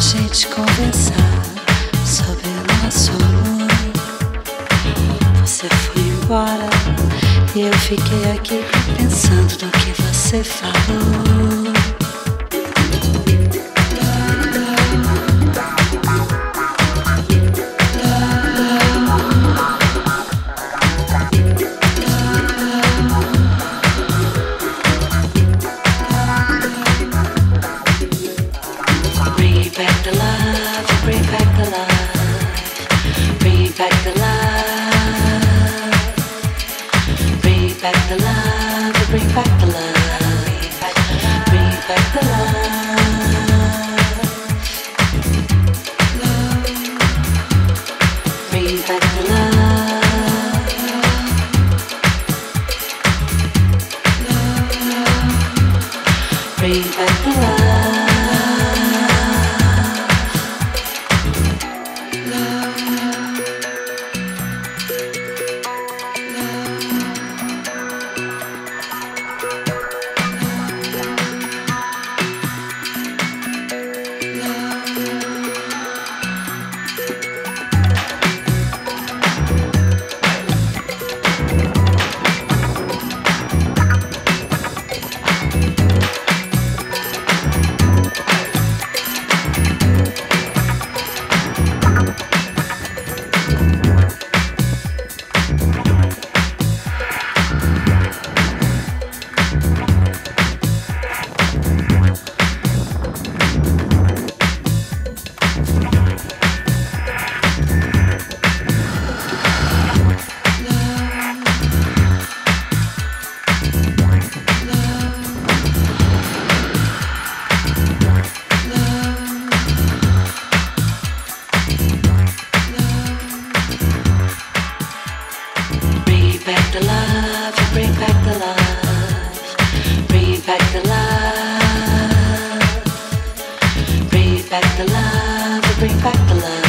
gente conversar sobre nosso amor. Você foi embora e eu fiquei aqui pensando no que você falou. back the love. Bring back the love. Bring back the love. Bring back the love. Bring back the love. Bring back the love. back the love, bring back the love.